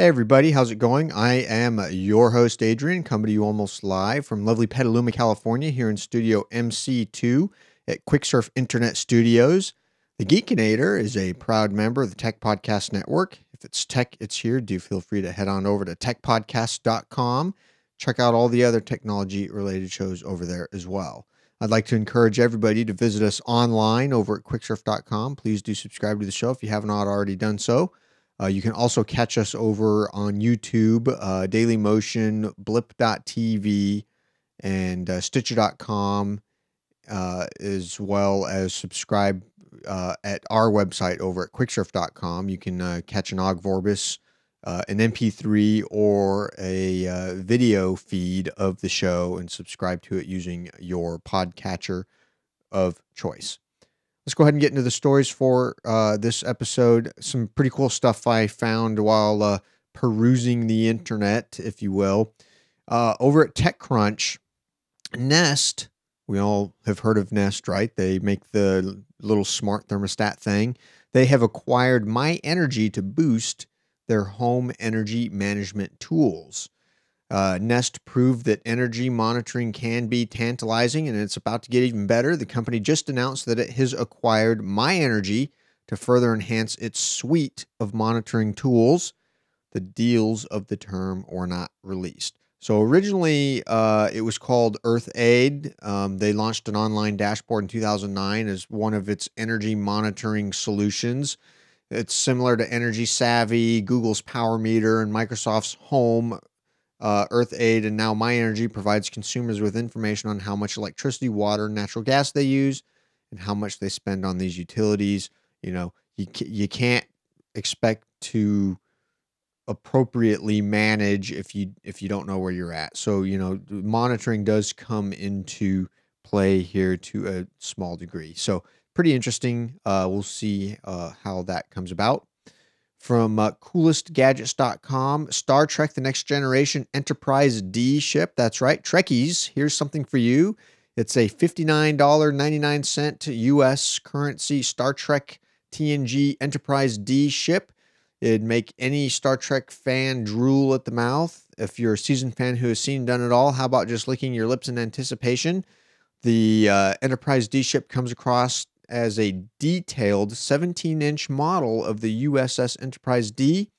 Hey, everybody, how's it going? I am your host, Adrian, coming to you almost live from lovely Petaluma, California, here in Studio MC2 at Quicksurf Internet Studios. The Geekinator is a proud member of the Tech Podcast Network. If it's tech, it's here. Do feel free to head on over to techpodcast.com. Check out all the other technology related shows over there as well. I'd like to encourage everybody to visit us online over at quicksurf.com. Please do subscribe to the show if you have not already done so. Uh, you can also catch us over on YouTube, uh, Daily Motion, Blip.tv, and uh, Stitcher.com, uh, as well as subscribe uh, at our website over at quicksurf.com. You can uh, catch an Ogg Vorbis, uh, an MP3, or a video feed of the show and subscribe to it using your podcatcher of choice. Let's go ahead and get into the stories for uh, this episode. Some pretty cool stuff I found while uh, perusing the internet, if you will. Uh, over at TechCrunch, Nest, we all have heard of Nest, right? They make the little smart thermostat thing. They have acquired MyEnergy to boost their home energy management tools. Uh, Nest proved that energy monitoring can be tantalizing and it's about to get even better. The company just announced that it has acquired MyEnergy to further enhance its suite of monitoring tools. The deals of the term were not released. So originally, uh, it was called Earth Aid. Um, they launched an online dashboard in 2009 as one of its energy monitoring solutions. It's similar to Energy Savvy, Google's Power Meter, and Microsoft's Hohm. Uh, Earth Aid and now MyEnergy provides consumers with information on how much electricity, water, natural gas they use, and how much they spend on these utilities. You know, you you can't expect to appropriately manage if you if you don't know where you're at. So you know, monitoring does come into play here to a small degree. So pretty interesting. Uh, we'll see uh, how that comes about. From uh, coolestgadgets.com, Star Trek The Next Generation Enterprise D ship. That's right, Trekkies. Here's something for you. It's a $59.99 US currency Star Trek TNG Enterprise D ship. It'd make any Star Trek fan drool at the mouth. If you're a seasoned fan who has seen done it all, how about just licking your lips in anticipation? The uh, Enterprise D ship comes across as a detailed 17-inch model of the USS Enterprise D.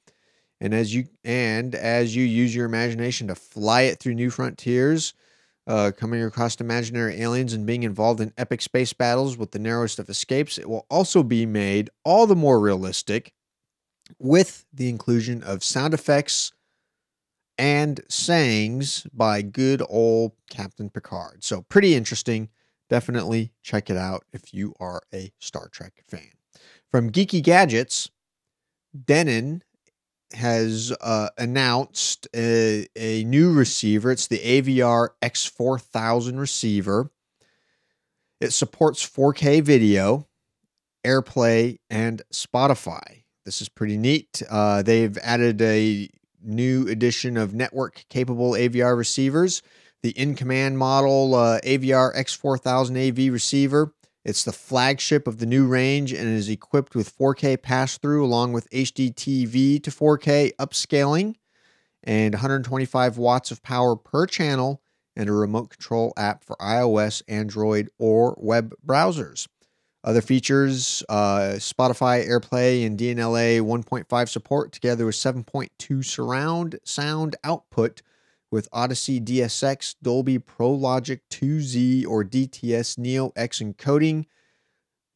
And as you and as you use your imagination to fly it through new frontiers, uh, coming across imaginary aliens and being involved in epic space battles with the narrowest of escapes, it will also be made all the more realistic with the inclusion of sound effects and sayings by good old Captain Picard. So pretty interesting definitely check it out if you are a Star Trek fan. From Geeky Gadgets, Denon has uh, announced a, a new receiver. It's the AVR X4000 receiver. It supports 4K video, AirPlay, and Spotify. This is pretty neat. Uh, they've added a new edition of network capable AVR receivers the in command model uh, AVR X4000 AV receiver. It's the flagship of the new range and is equipped with 4K pass through along with HDTV to 4K upscaling and 125 watts of power per channel and a remote control app for iOS, Android, or web browsers. Other features uh, Spotify, AirPlay, and DNLA 1.5 support, together with 7.2 surround sound output with Audyssey DSX, Dolby Pro Logic 2Z or DTS Neo X encoding.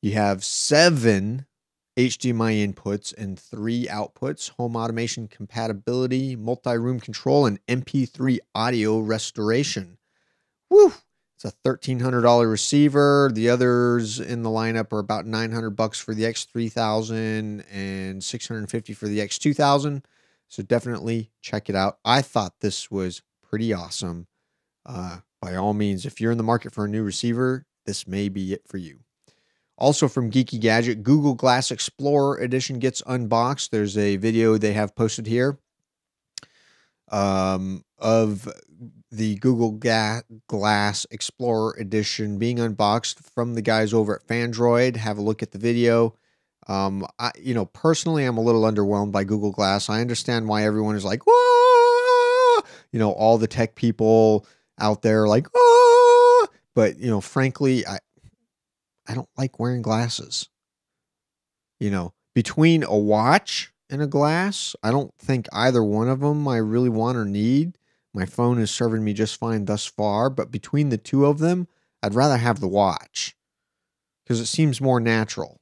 You have seven HDMI inputs and three outputs, home automation compatibility, multi room control, and MP3 audio restoration. Woo! It's a $1,300 receiver. The others in the lineup are about 900 bucks for the X3000 and 650 for the X2000. So definitely check it out. I thought this was pretty awesome. Uh, by all means, if you're in the market for a new receiver, this may be it for you. Also from Geeky Gadget, Google Glass Explorer Edition gets unboxed. There's a video they have posted here um, of the Google Ga- Glass Explorer Edition being unboxed from the guys over at Phandroid. Have a look at the video. Um, I, you know, personally, I'm a little underwhelmed by Google Glass. I understand why everyone is like, Whoa! you know, all the tech people out there like, Whoa! but you know, frankly, I, I don't like wearing glasses. You know, between a watch and a glass, I don't think either one of them I really want or need. My phone is serving me just fine thus far, but between the two of them, I'd rather have the watch because it seems more natural.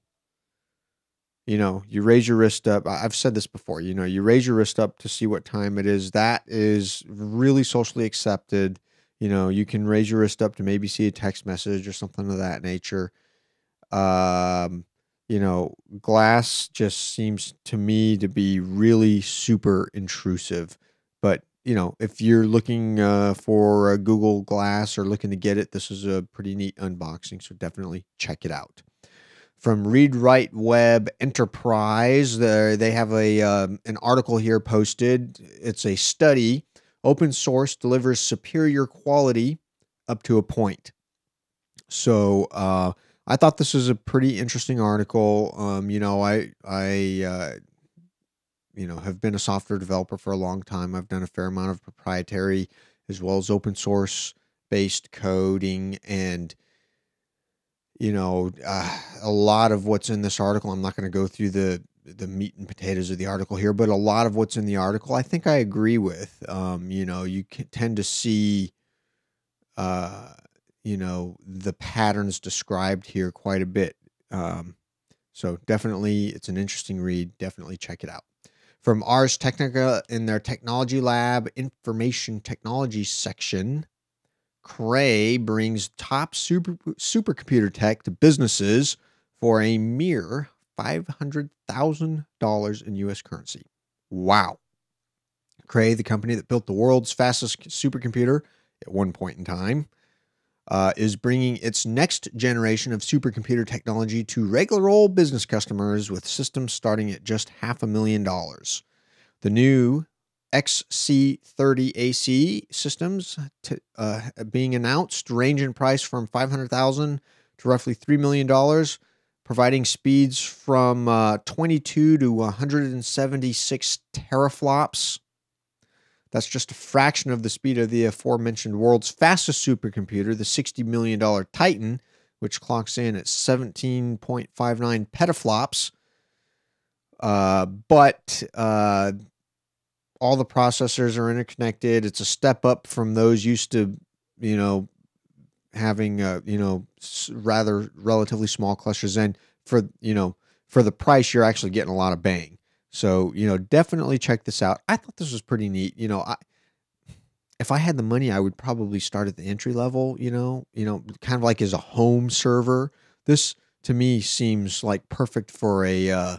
You know, you raise your wrist up. I've said this before, you know, you raise your wrist up to see what time it is. That is really socially accepted. You know, you can raise your wrist up to maybe see a text message or something of that nature. Um, you know, glass just seems to me to be really super intrusive. But, you know, if you're looking uh, for a Google Glass or looking to get it, this is a pretty neat unboxing. So definitely check it out from Read Write Web Enterprise. they have a um, an article here posted. It's a study. Open source delivers superior quality up to a point. So uh, I thought this was a pretty interesting article. Um, you know, I I uh, you know have been a software developer for a long time. I've done a fair amount of proprietary as well as open source based coding and you know, uh, a lot of what's in this article. I'm not going to go through the the meat and potatoes of the article here, but a lot of what's in the article, I think I agree with. Um, you know, you tend to see, uh, you know, the patterns described here quite a bit. Um, so definitely, it's an interesting read. Definitely check it out. From Ars Technica in their technology lab information technology section, Cray brings top super supercomputer tech to businesses for a mere $500,000 in US currency. Wow. Cray, the company that built the world's fastest supercomputer at one point in time, uh, is bringing its next generation of supercomputer technology to regular old business customers with systems starting at just half a million dollars. The new XC30AC systems uh, being announced, range in price from 500,000 to roughly $3 million, providing speeds from uh, 22 to 176 teraflops. That's just a fraction of the speed of the aforementioned world's fastest supercomputer, the $60 million Titan, which clocks in at 17.59 petaflops. Uh, but uh, all the processors are interconnected. It's a step up from those used to, you know, having uh, you know rather relatively small clusters. And for you know for the price, you're actually getting a lot of bang. So you know, definitely check this out. I thought this was pretty neat. You know, I if I had the money, I would probably start at the entry level. You know, you know, kind of like as a home server. This to me seems like perfect for a uh,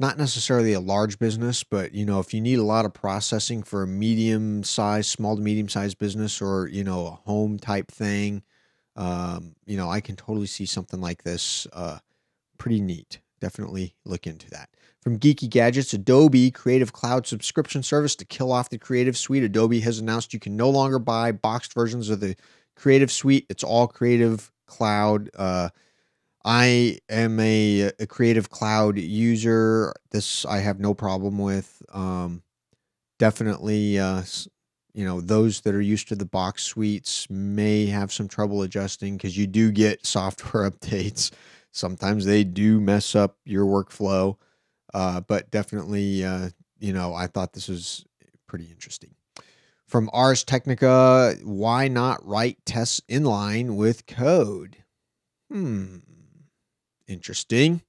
not necessarily a large business, but you know, if you need a lot of processing for a medium size, small to medium sized business, or you know, a home type thing, um, you know, I can totally see something like this. Uh, pretty neat. Definitely look into that. From Geeky Gadgets, Adobe Creative Cloud subscription service to kill off the Creative Suite. Adobe has announced you can no longer buy boxed versions of the Creative Suite. It's all Creative Cloud. Uh, I am a, a creative cloud user. This I have no problem with. Um, definitely, uh, you know, those that are used to the box suites may have some trouble adjusting because you do get software updates. Sometimes they do mess up your workflow, uh, but definitely, uh, you know, I thought this was pretty interesting. From Ars Technica, why not write tests inline with code? Hmm. Interesting.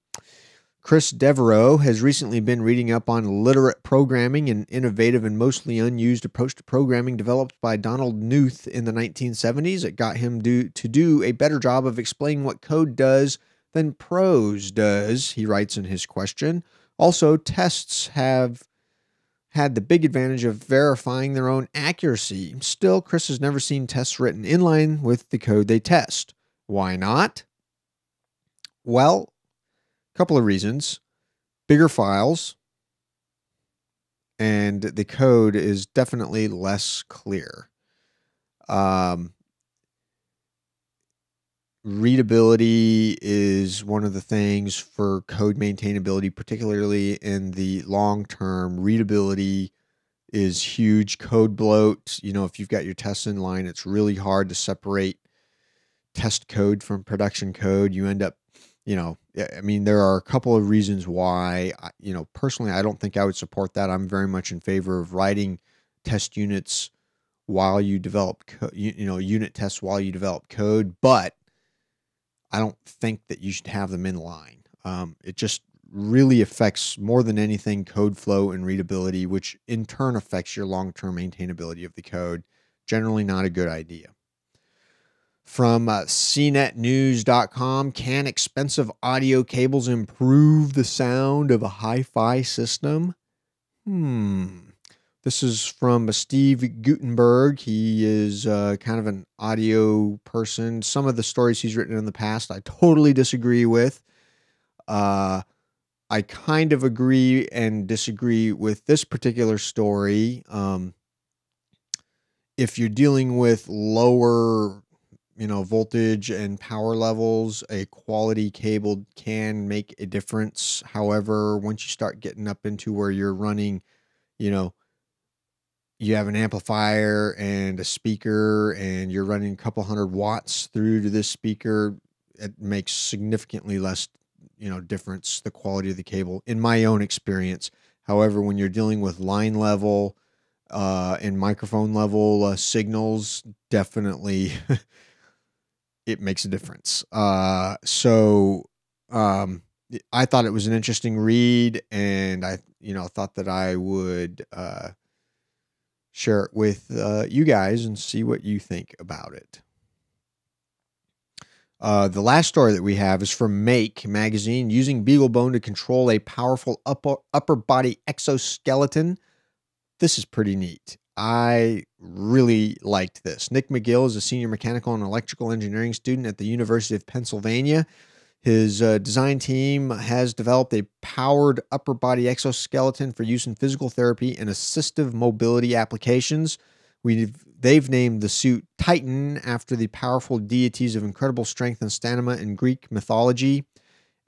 Chris Devereaux has recently been reading up on literate programming, an innovative and mostly unused approach to programming developed by Donald Knuth in the 1970s. It got him do, to do a better job of explaining what code does than prose does, he writes in his question. Also, tests have had the big advantage of verifying their own accuracy. Still, Chris has never seen tests written in line with the code they test. Why not? Well, a couple of reasons. Bigger files, and the code is definitely less clear. Um, readability is one of the things for code maintainability, particularly in the long term. Readability is huge. Code bloat, you know, if you've got your tests in line, it's really hard to separate test code from production code. You end up, you know, I mean, there are a couple of reasons why, you know, personally, I don't think I would support that. I'm very much in favor of writing test units while you develop, you, you know, unit tests while you develop code, but I don't think that you should have them in line. Um, it just really affects more than anything code flow and readability, which in turn affects your long term maintainability of the code. Generally, not a good idea. From uh, CNETnews.com Can expensive audio cables improve the sound of a hi fi system? Hmm. This is from Steve Guttenberg He is uh, kind of an audio person. Some of the stories he's written in the past, I totally disagree with. Uh, I kind of agree and disagree with this particular story. Um, if you're dealing with lower, you know, voltage and power levels, a quality cable can make a difference. However, once you start getting up into where you're running, you know, you have an amplifier and a speaker and you're running a couple hundred watts through to this speaker it makes significantly less you know difference the quality of the cable in my own experience however when you're dealing with line level uh, and microphone level uh, signals definitely it makes a difference uh, so um, i thought it was an interesting read and i you know thought that i would uh, share it with uh, you guys and see what you think about it. Uh, the last story that we have is from Make magazine using BeagleBone to control a powerful upper, upper body exoskeleton. This is pretty neat. I really liked this. Nick McGill is a senior mechanical and electrical engineering student at the University of Pennsylvania. His uh, design team has developed a powered upper body exoskeleton for use in physical therapy and assistive mobility applications. We've, they've named the suit Titan after the powerful deities of incredible strength and stamina in Greek mythology.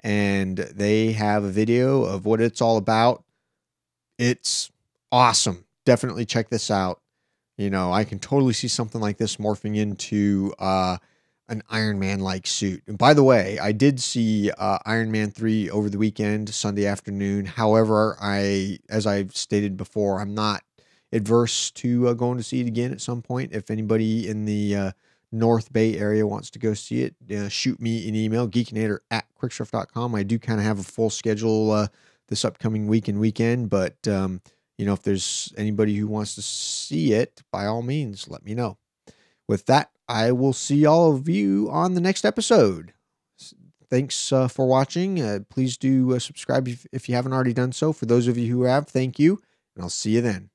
And they have a video of what it's all about. It's awesome. Definitely check this out. You know, I can totally see something like this morphing into uh, an Iron Man like suit. And by the way, I did see uh, Iron Man 3 over the weekend, Sunday afternoon. However, I, as I've stated before, I'm not adverse to uh, going to see it again at some point. If anybody in the uh, North Bay area wants to go see it, uh, shoot me an email, geekinator at quicksurf.com. I do kind of have a full schedule uh, this upcoming week and weekend, but, um, you know, if there's anybody who wants to see it, by all means, let me know. With that, I will see all of you on the next episode. Thanks uh, for watching. Uh, please do uh, subscribe if, if you haven't already done so. For those of you who have, thank you, and I'll see you then.